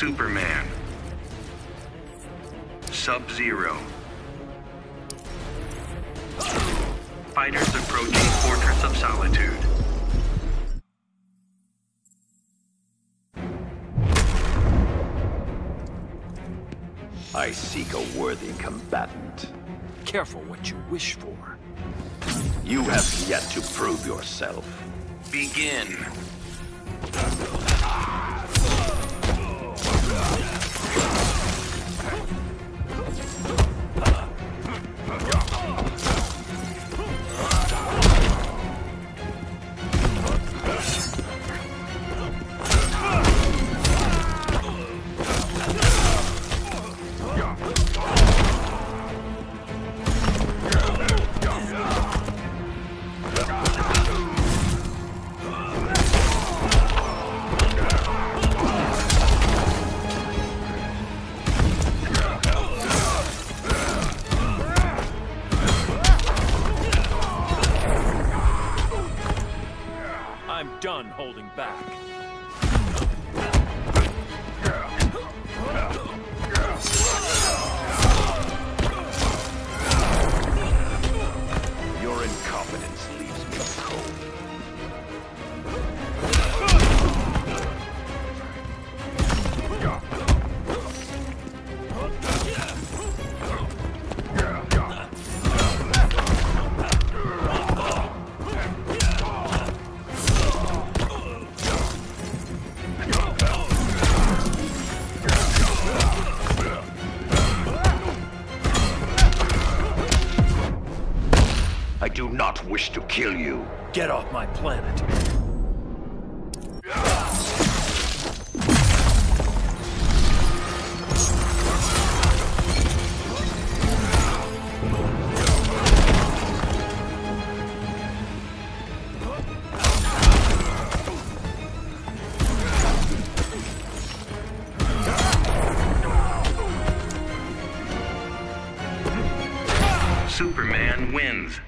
Superman. Sub-Zero. Fighters approaching Fortress of Solitude. I seek a worthy combatant. Careful what you wish for. You have yet to prove yourself. Begin. I'm done holding back. Do not wish to kill you. Get off my planet. Superman wins.